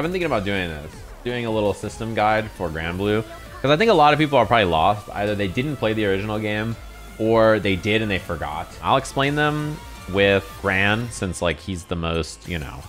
I've been thinking about doing this, doing a little system guide for Granblue, because I think a lot of people are probably lost. Either they didn't play the original game, or they did and they forgot. I'll explain them with Gran, since like he's the most, you know,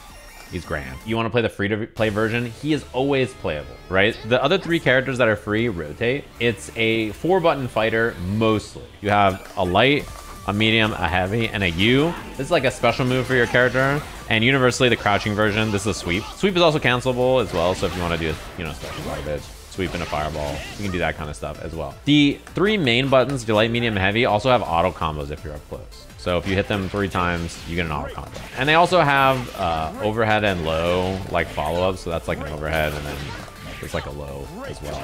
he's Gran. You want to play the free to play version, he is always playable, right? The other three characters that are free rotate. It's a four button fighter mostly. You have a light, a medium, a heavy, and a U. This is like a special move for your character. And universally, the crouching version, this is a sweep. Sweep is also cancelable as well, so if you want to do you know, special garbage, sweep in a fireball, you can do that kind of stuff as well. The three main buttons, light, medium, and heavy, also have auto combos if you're up close. So if you hit them three times, you get an auto combo. And they also have uh, overhead and low, like follow-ups, so that's like an overhead, and then it's like a low as well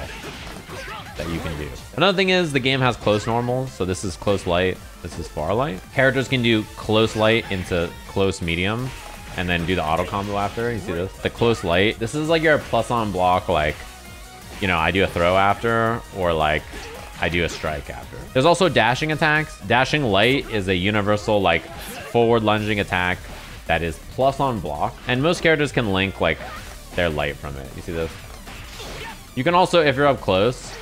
that you can do. Another thing is the game has close normal, so this is close light, this is far light. Characters can do close light into close medium, and then do the auto combo after. You see this? The close light. This is like your plus on block, like, you know, I do a throw after, or like I do a strike after. There's also dashing attacks. Dashing light is a universal, like, forward lunging attack that is plus on block. And most characters can link, like, their light from it. You see this? You can also, if you're up close,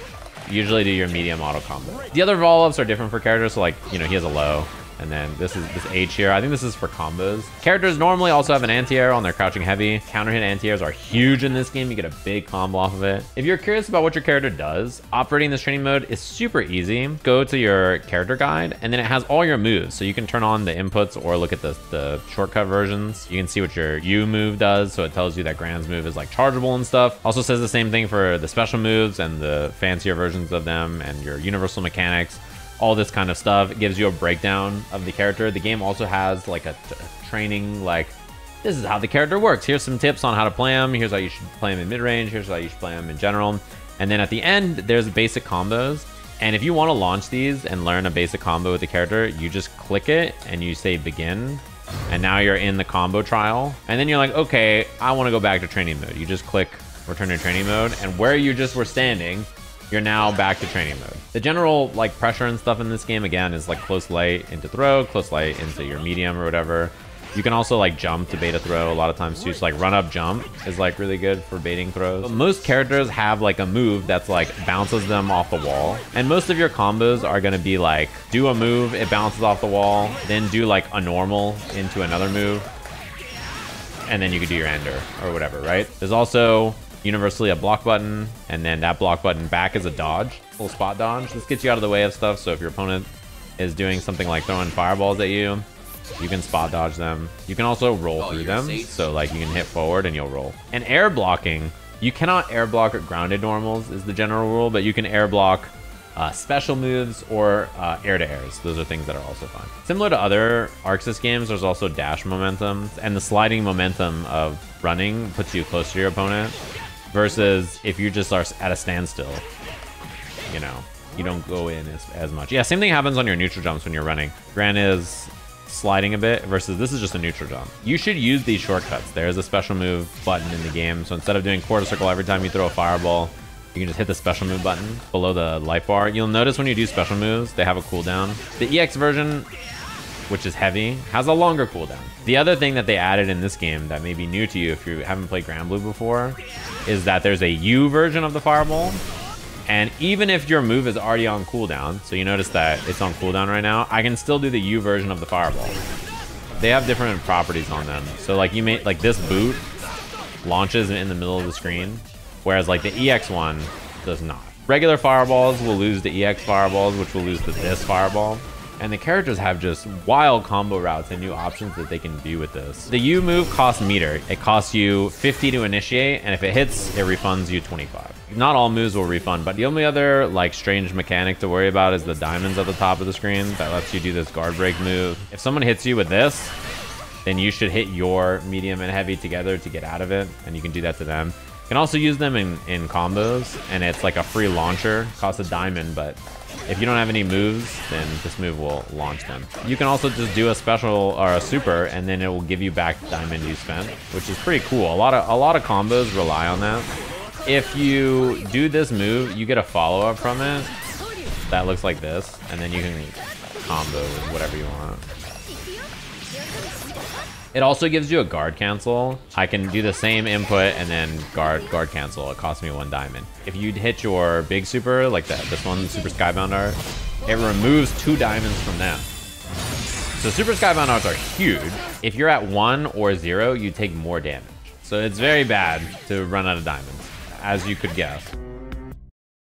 usually do your medium auto combo. The other follow-ups are different for characters, so like, you know, he has a low. And then this is this H here. I think this is for combos. Characters normally also have an anti-air on their crouching heavy. Counter hit anti-airs are huge in this game. You get a big combo off of it. If you're curious about what your character does, operating this training mode is super easy. Go to your character guide, and then it has all your moves. So you can turn on the inputs or look at the, the shortcut versions. You can see what your U move does. So it tells you that Gran's move is like chargeable and stuff. Also says the same thing for the special moves and the fancier versions of them and your universal mechanics all this kind of stuff. It gives you a breakdown of the character. The game also has like a, a training, like this is how the character works. Here's some tips on how to play him. Here's how you should play him in mid range. Here's how you should play him in general. And then at the end, there's basic combos. And if you want to launch these and learn a basic combo with the character, you just click it and you say begin. And now you're in the combo trial. And then you're like, okay, I want to go back to training mode. You just click return to training mode. And where you just were standing, you're now back to training mode. The general like pressure and stuff in this game again is like close light into throw, close light into your medium or whatever. You can also like jump to bait a throw a lot of times too. So like run up jump is like really good for baiting throws. But most characters have like a move that's like bounces them off the wall. And most of your combos are gonna be like do a move, it bounces off the wall, then do like a normal into another move. And then you can do your ender or whatever, right? There's also universally a block button, and then that block button back is a dodge, little spot dodge. This gets you out of the way of stuff, so if your opponent is doing something like throwing fireballs at you, you can spot dodge them. You can also roll oh, through them, safe. so like you can hit forward and you'll roll. And air blocking, you cannot air block grounded normals is the general rule, but you can air block uh, special moves or uh, air to airs. Those are things that are also fun. Similar to other Arc Sys games, there's also dash momentum, and the sliding momentum of running puts you close to your opponent versus if you just are at a standstill, you know, you don't go in as, as much. Yeah, same thing happens on your neutral jumps when you're running. Gran is sliding a bit versus this is just a neutral jump. You should use these shortcuts. There's a special move button in the game. So instead of doing quarter circle every time you throw a fireball, you can just hit the special move button below the light bar. You'll notice when you do special moves, they have a cooldown. The EX version which is heavy, has a longer cooldown. The other thing that they added in this game that may be new to you if you haven't played Granblue before is that there's a U version of the Fireball. And even if your move is already on cooldown, so you notice that it's on cooldown right now, I can still do the U version of the Fireball. They have different properties on them. So like you may like this boot launches in the middle of the screen, whereas like the EX one does not. Regular fireballs will lose the EX fireballs, which will lose the this fireball. And the characters have just wild combo routes and new options that they can do with this. The U move costs meter. It costs you 50 to initiate, and if it hits, it refunds you 25. Not all moves will refund, but the only other like strange mechanic to worry about is the diamonds at the top of the screen that lets you do this guard break move. If someone hits you with this, then you should hit your medium and heavy together to get out of it, and you can do that to them. You can also use them in, in combos, and it's like a free launcher. Costs a diamond, but if you don't have any moves, then this move will launch them. You can also just do a special or a super, and then it will give you back the diamond you spent, which is pretty cool. A lot of a lot of combos rely on that. If you do this move, you get a follow-up from it that looks like this, and then you can combo with whatever you want. It also gives you a guard cancel. I can do the same input and then guard guard cancel. It costs me one diamond. If you'd hit your big super, like this one, Super Skybound art, it removes two diamonds from them. So Super Skybound arts are huge. If you're at one or zero, you take more damage. So it's very bad to run out of diamonds, as you could guess.